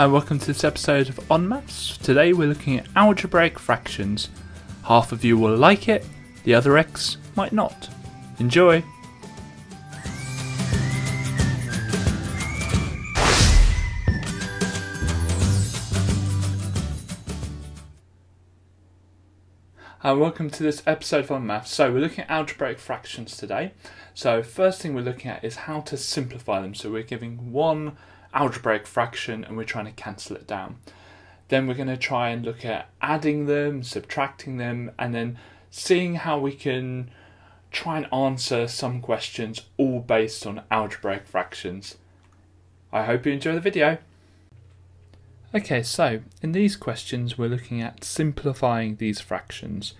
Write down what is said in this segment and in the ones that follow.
Hi, welcome to this episode of On Maths. Today we're looking at algebraic fractions. Half of you will like it, the other X might not. Enjoy! Hi, welcome to this episode of On Maths. So we're looking at algebraic fractions today. So first thing we're looking at is how to simplify them. So we're giving one algebraic fraction and we're trying to cancel it down. Then we're going to try and look at adding them, subtracting them, and then seeing how we can try and answer some questions all based on algebraic fractions. I hope you enjoy the video. Okay, so in these questions we're looking at simplifying these fractions.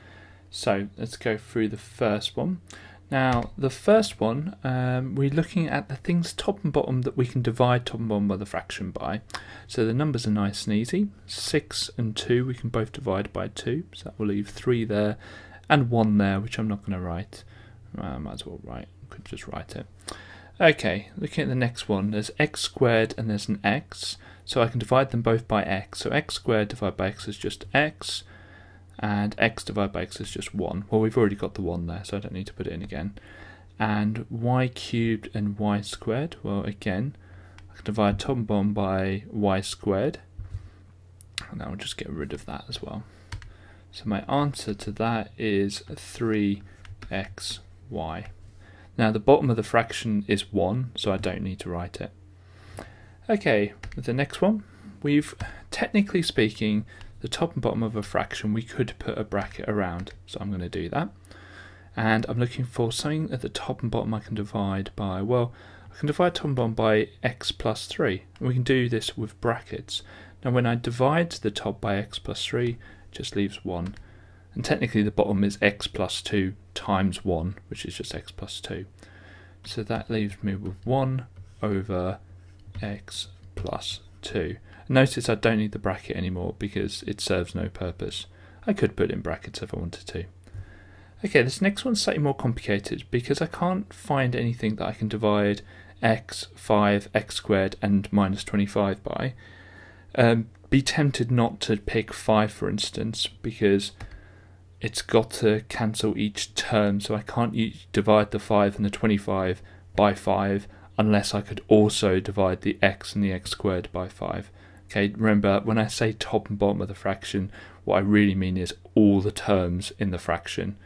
So let's go through the first one. Now, the first one, um, we're looking at the things top and bottom that we can divide top and bottom by the fraction by. So the numbers are nice and easy. 6 and 2 we can both divide by 2, so that will leave 3 there and 1 there, which I'm not going to write. I might as well write, could just write it. Okay, looking at the next one, there's x squared and there's an x, so I can divide them both by x. So x squared divided by x is just x, and x divided by x is just 1. Well, we've already got the 1 there, so I don't need to put it in again. And y cubed and y squared, well, again, I can divide top and bottom by y squared, and I'll just get rid of that as well. So my answer to that is 3xy. Now the bottom of the fraction is 1, so I don't need to write it. Okay, the next one, we've, technically speaking, the top and bottom of a fraction, we could put a bracket around. So I'm going to do that. And I'm looking for something at the top and bottom I can divide by, well, I can divide top and bottom by x plus 3. And we can do this with brackets. Now when I divide the top by x plus 3, it just leaves 1. And technically the bottom is x plus 2 times 1, which is just x plus 2. So that leaves me with 1 over x plus 2. Notice I don't need the bracket anymore because it serves no purpose. I could put in brackets if I wanted to. Okay, this next one's slightly more complicated because I can't find anything that I can divide x, 5, x squared and minus 25 by. Um, be tempted not to pick 5 for instance because it's got to cancel each term so I can't divide the 5 and the 25 by 5 unless I could also divide the x and the x squared by 5. Okay, remember when I say top and bottom of the fraction, what I really mean is all the terms in the fraction.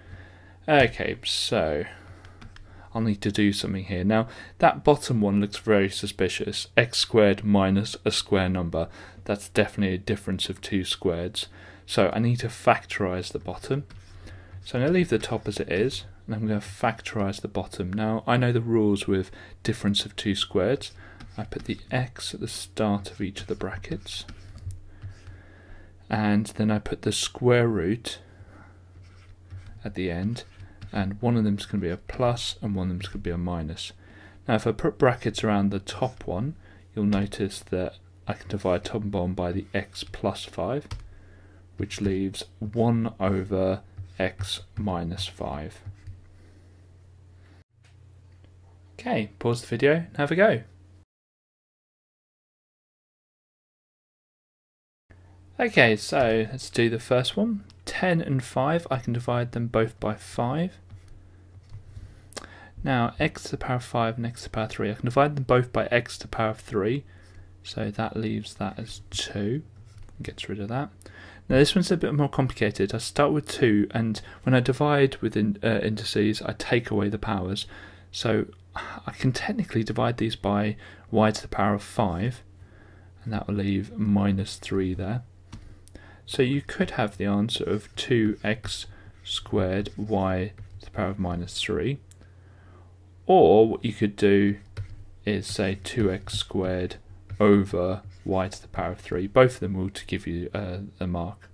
Okay, so I'll need to do something here. Now, that bottom one looks very suspicious. x squared minus a square number. That's definitely a difference of two squareds. So I need to factorize the bottom. So I'm going to leave the top as it is, and I'm going to factorize the bottom. Now, I know the rules with difference of two squareds. I put the x at the start of each of the brackets and then I put the square root at the end and one of them is going to be a plus and one of them is going to be a minus. Now if I put brackets around the top one you'll notice that I can divide top and bottom by the x plus 5 which leaves 1 over x minus 5. Okay, pause the video and have a go. Okay, so let's do the first one. 10 and 5, I can divide them both by 5. Now, x to the power of 5 and x to the power of 3, I can divide them both by x to the power of 3. So that leaves that as 2. Gets rid of that. Now this one's a bit more complicated. I start with 2 and when I divide with in, uh, indices I take away the powers. So I can technically divide these by y to the power of 5 and that will leave minus 3 there. So you could have the answer of 2x squared y to the power of minus 3. Or what you could do is say 2x squared over y to the power of 3. Both of them will to give you uh, a mark.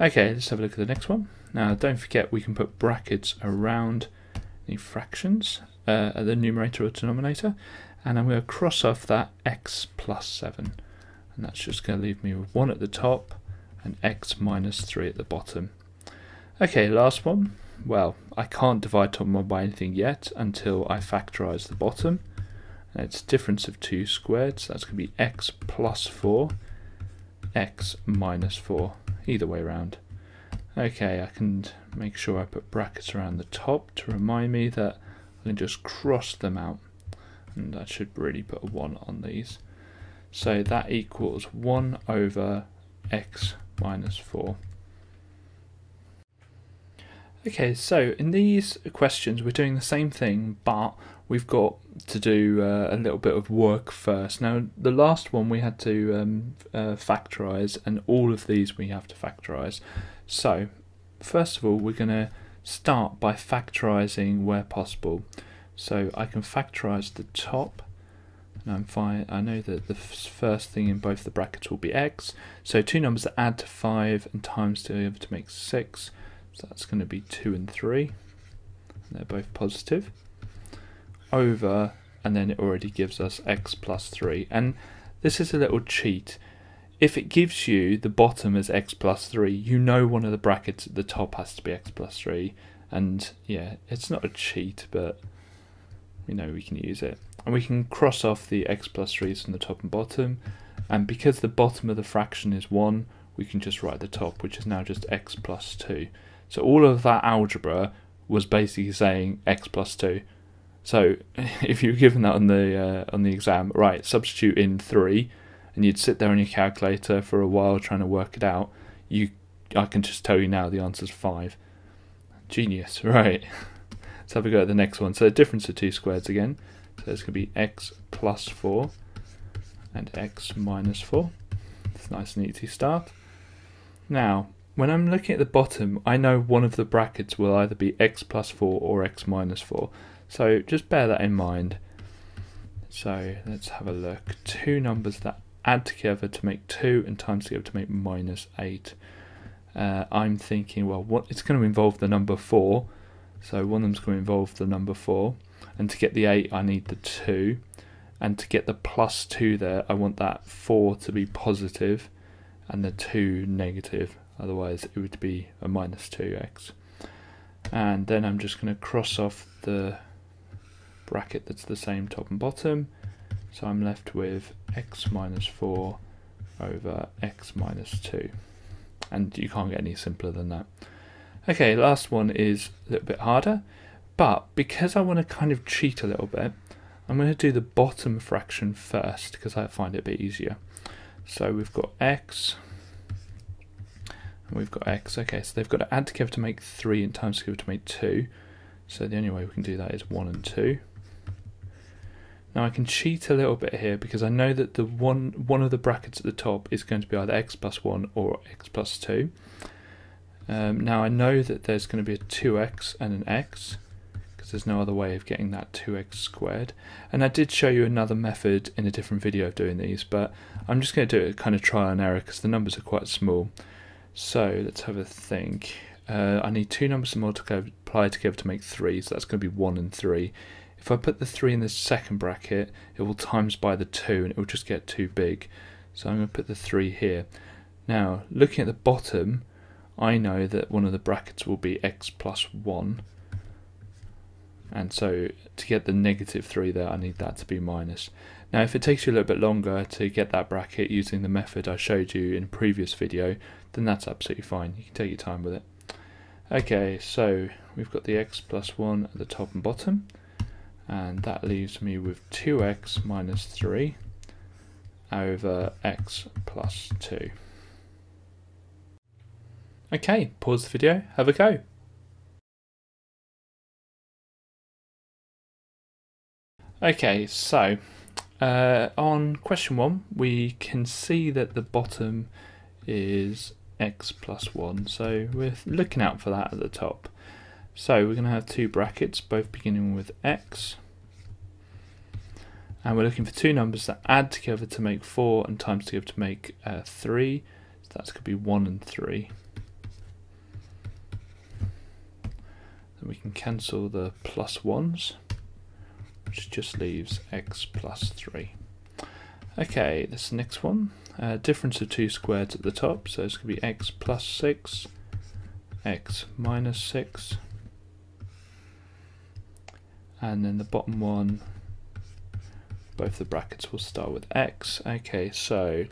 Okay, let's have a look at the next one. Now don't forget we can put brackets around the fractions uh, at the numerator or denominator and I'm going to cross off that x plus 7 and that's just going to leave me with 1 at the top and x minus 3 at the bottom. Okay, last one. Well, I can't divide top 1 by anything yet until I factorize the bottom. It's difference of 2 squared, so that's going to be x plus 4, x minus 4, either way around. Okay, I can make sure I put brackets around the top to remind me that I can just cross them out. And I should really put a 1 on these. So that equals 1 over x minus 4. Okay, so in these questions we're doing the same thing, but we've got to do uh, a little bit of work first. Now, the last one we had to um, uh, factorize, and all of these we have to factorize. So, first of all, we're going to start by factorizing where possible. So I can factorize the top, Um, and I'm fine. I know that the first thing in both the brackets will be x. So two numbers that add to 5 and times together to make 6 so that's going to be 2 and 3. And they're both positive. Over, and then it already gives us x plus 3. And this is a little cheat. If it gives you the bottom as x plus 3, you know one of the brackets at the top has to be x plus 3. And yeah, it's not a cheat, but we know we can use it. And we can cross off the x plus 3s from the top and bottom. And because the bottom of the fraction is 1, we can just write the top, which is now just x plus 2. So all of that algebra was basically saying x plus 2. So if you were given that on the uh, on the exam, right, substitute in 3 and you'd sit there on your calculator for a while trying to work it out, you I can just tell you now the answer's 5. Genius, right. Let's have a go at the next one. So the difference of two squares again. So it's going to be x plus 4 and x minus 4. It's nice and easy start. Now, when I'm looking at the bottom, I know one of the brackets will either be x plus 4 or x minus 4. So just bear that in mind. So let's have a look. Two numbers that add together to make 2 and times together to make minus 8. Uh, I'm thinking, well, what it's going to involve the number 4. So one of them's going to involve the number 4. And to get the 8, I need the 2. And to get the plus 2 there, I want that 4 to be positive and the 2 negative otherwise it would be a minus 2x. And then I'm just going to cross off the bracket that's the same top and bottom. So I'm left with x minus 4 over x minus 2. And you can't get any simpler than that. Okay, last one is a little bit harder, but because I want to kind of cheat a little bit, I'm going to do the bottom fraction first because I find it a bit easier. So we've got x and we've got x. Okay, so they've got to add together to make 3 and times together to make 2. So the only way we can do that is 1 and 2. Now I can cheat a little bit here because I know that the one one of the brackets at the top is going to be either x plus 1 or x plus 2. Um, now I know that there's going to be a 2x and an x because there's no other way of getting that 2x squared. And I did show you another method in a different video of doing these, but I'm just going to do it kind of trial and error because the numbers are quite small. So let's have a think. Uh, I need two numbers to multiply together to make three, so that's going to be one and three. If I put the three in the second bracket, it will times by the two and it will just get too big. So I'm going to put the three here. Now, looking at the bottom, I know that one of the brackets will be x plus 1. And so to get the negative 3 there, I need that to be minus. Now if it takes you a little bit longer to get that bracket using the method I showed you in a previous video, then that's absolutely fine. You can take your time with it. Okay, so we've got the x plus 1 at the top and bottom, and that leaves me with 2x minus 3 over x plus 2. Okay, pause the video, have a go. Okay, so uh, on question one, we can see that the bottom is x plus 1, so we're looking out for that at the top. So we're going to have two brackets, both beginning with x, and we're looking for two numbers that add together to make 4 and times together to make uh, 3, so that's going to be 1 and 3. Then we can cancel the plus 1s which just leaves x plus 3. Okay, this next one, uh, difference of two squares at the top, so it's going to be x plus 6, x minus 6, and then the bottom one both the brackets will start with x. Okay, so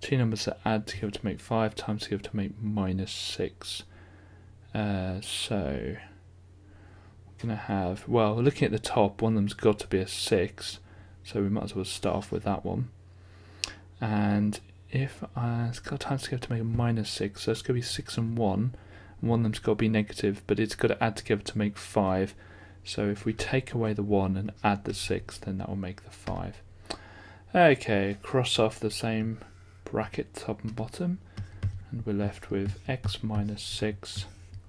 two numbers that add together to make 5 times together to make minus 6. Uh, so going to have, well, looking at the top, one of them's got to be a 6, so we might as well start off with that one. And if uh, it's got times together to make a minus 6, so it's going to be 6 and 1, and one of them's got to be negative, but it's got to add together to make 5. So if we take away the 1 and add the 6, then that will make the 5. Okay, cross off the same bracket top and bottom, and we're left with x minus 6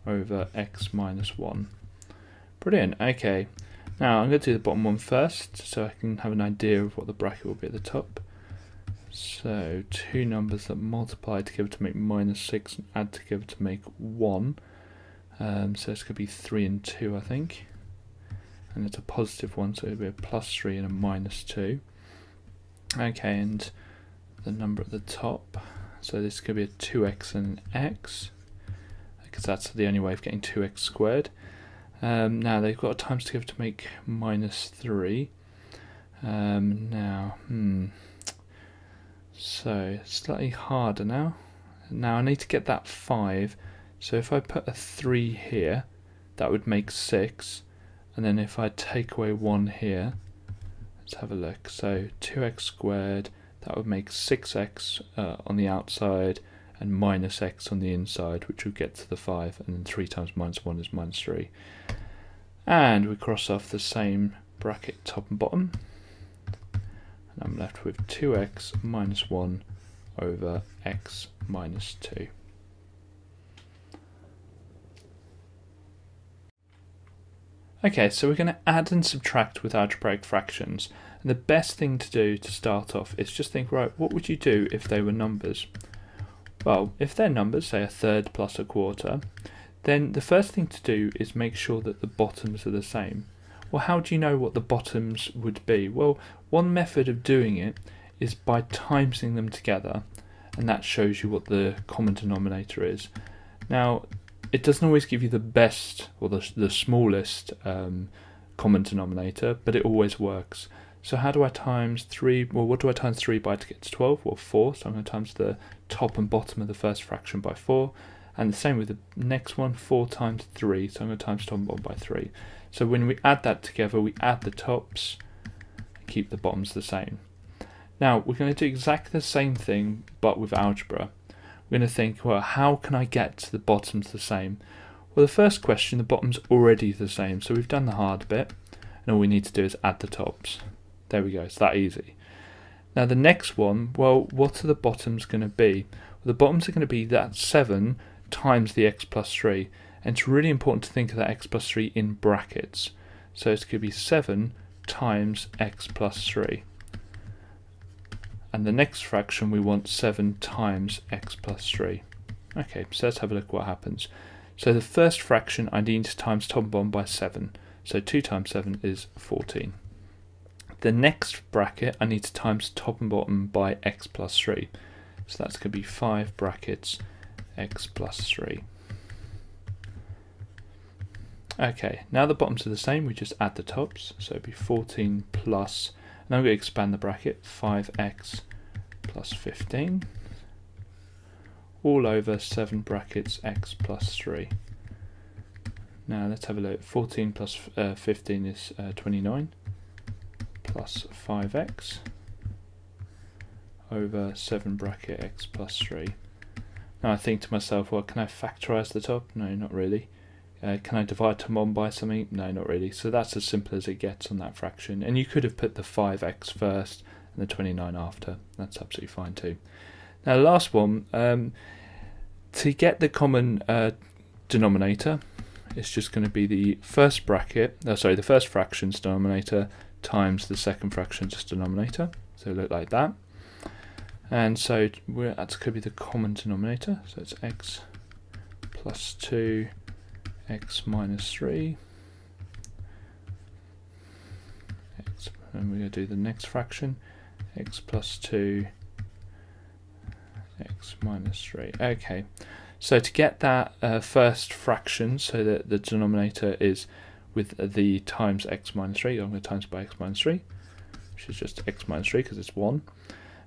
over x minus 1. Brilliant, okay. Now I'm going to do the bottom one first, so I can have an idea of what the bracket will be at the top. So two numbers that multiply together to make minus 6 and add together to make 1. Um, so it's going to be 3 and 2, I think and it's a positive one, so it'll be a plus 3 and a minus 2. Okay, and the number at the top, so this could be a 2x and an x, because that's the only way of getting 2x squared. Um, now they've got a times together to make minus 3. Um, now, hmm, so slightly harder now. Now I need to get that 5, so if I put a 3 here, that would make 6 and then if I take away 1 here, let's have a look. So 2x squared, that would make 6x uh, on the outside and minus x on the inside, which would get to the 5, and then 3 times minus 1 is minus 3. And we cross off the same bracket top and bottom, and I'm left with 2x minus 1 over x minus 2. Okay, so we're going to add and subtract with algebraic fractions. And the best thing to do to start off is just think, right, what would you do if they were numbers? Well, if they're numbers, say a third plus a quarter, then the first thing to do is make sure that the bottoms are the same. Well, how do you know what the bottoms would be? Well, one method of doing it is by timesing them together, and that shows you what the common denominator is. Now, it doesn't always give you the best or the, the smallest um, common denominator, but it always works. So how do I times 3? Well, what do I times 3 by to get to 12? Well, 4. So I'm going to times the top and bottom of the first fraction by 4. And the same with the next one, 4 times 3. So I'm going to times top and bottom by 3. So when we add that together, we add the tops and keep the bottoms the same. Now, we're going to do exactly the same thing, but with algebra we're going to think, well, how can I get to the bottoms the same? Well, the first question, the bottom's already the same, so we've done the hard bit, and all we need to do is add the tops. There we go, it's that easy. Now the next one, well, what are the bottoms going to be? Well, the bottoms are going to be that 7 times the x plus 3, and it's really important to think of that x plus 3 in brackets. So it's going to be 7 times x plus 3 and the next fraction we want 7 times x plus 3. Okay, so let's have a look what happens. So the first fraction I need to times top and bottom by 7. So 2 times 7 is 14. The next bracket I need to times top and bottom by x plus 3. So that's going to be 5 brackets x plus 3. Okay, now the bottoms are the same, we just add the tops. So it'd be 14 plus now I'm going to expand the bracket 5x plus 15 all over 7 brackets x plus 3. Now let's have a look. 14 plus, uh, 15 is uh, 29 plus 5x over 7 bracket x plus 3. Now I think to myself, well, can I factorize the top? No, not really. Uh, can I divide to 1 by something? No, not really. So that's as simple as it gets on that fraction. And you could have put the 5x first and the 29 after. That's absolutely fine too. Now the last one, um, to get the common uh, denominator, it's just going to be the first bracket, oh, sorry, the first fraction's denominator times the second fraction's denominator. So look like that. And so that's going be the common denominator. So it's x plus 2 x minus 3 x, and we're going to do the next fraction x plus 2 x minus 3 okay so to get that uh, first fraction so that the denominator is with the times x minus 3 I'm going to times by x minus 3 which is just x minus 3 because it's 1.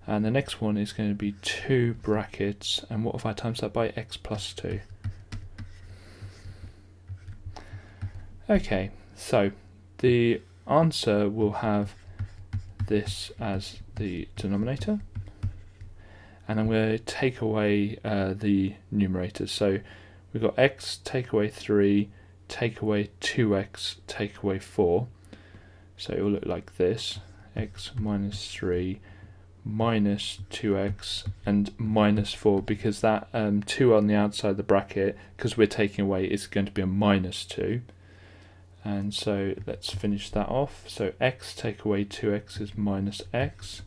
And the next one is going to be 2 brackets, and what if I times that by x plus 2? Okay, so the answer will have this as the denominator, and I'm going to take away uh, the numerators. So we've got x, take away 3, take away 2x, take away 4. So it will look like this, x minus 3 minus 2x and minus 4 because that um, 2 on the outside of the bracket, because we're taking away, is going to be a minus 2. And so let's finish that off. So x take away 2x is minus x.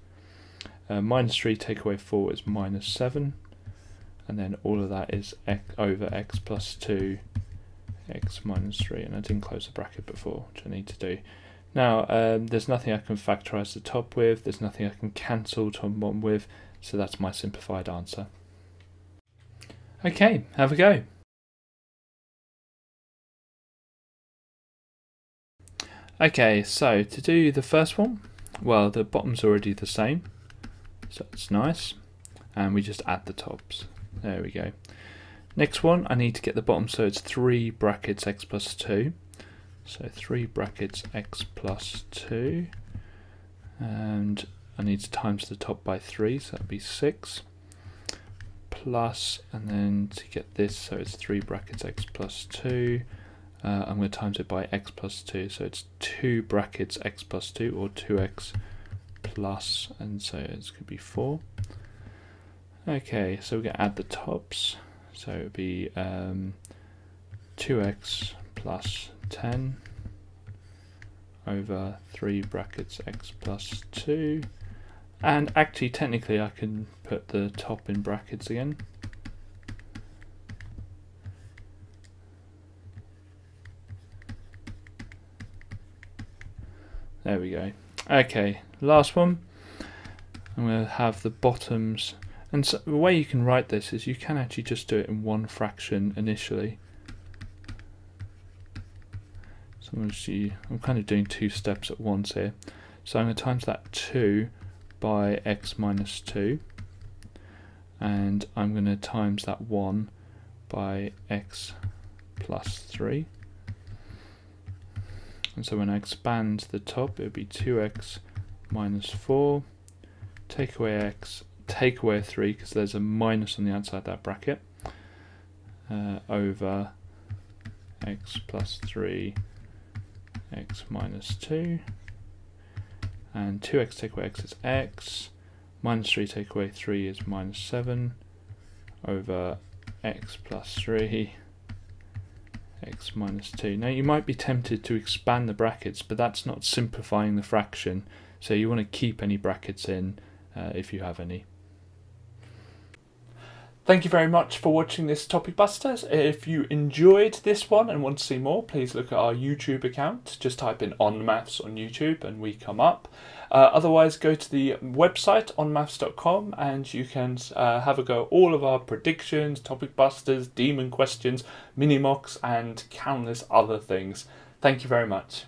Uh, minus 3 take away 4 is minus 7. And then all of that is x over x plus 2, x minus 3. And I didn't close the bracket before, which I need to do. Now, um, there's nothing I can factorise the top with, there's nothing I can cancel top and bottom with, so that's my simplified answer. Okay, have a go. Okay, so to do the first one, well, the bottom's already the same, so it's nice, and we just add the tops. There we go. Next one, I need to get the bottom, so it's 3 brackets x plus 2. So 3 brackets x plus 2, and I need to times the top by 3, so that'd be 6, plus, and then to get this, so it's 3 brackets x plus 2, uh, I'm going to times it by x plus 2, so it's 2 brackets x plus 2, or 2x plus, and so it's going to be 4. Okay, so we're going to add the tops, so it would be um, 2x plus 10 over 3 brackets x plus 2, and actually technically I can put the top in brackets again. There we go. Okay, last one. I'm going to have the bottoms. And so the way you can write this is you can actually just do it in one fraction initially. So I'm, I'm kind of doing two steps at once here. So I'm going to times that 2 by x minus 2. And I'm going to times that 1 by x plus 3. And so when I expand the top, it would be 2x minus 4, take away x, take away 3, because there's a minus on the outside that bracket, uh, over x plus 3, x minus 2, and 2x take away x is x, minus 3 take away 3 is minus 7, over x plus 3, x minus 2. Now you might be tempted to expand the brackets, but that's not simplifying the fraction, so you want to keep any brackets in uh, if you have any. Thank you very much for watching this Topic Busters. If you enjoyed this one and want to see more, please look at our YouTube account. Just type in On Maths on YouTube and we come up. Uh, otherwise, go to the website onmaths.com and you can uh, have a go at all of our predictions, Topic Busters, Demon Questions, mini mocks, and countless other things. Thank you very much.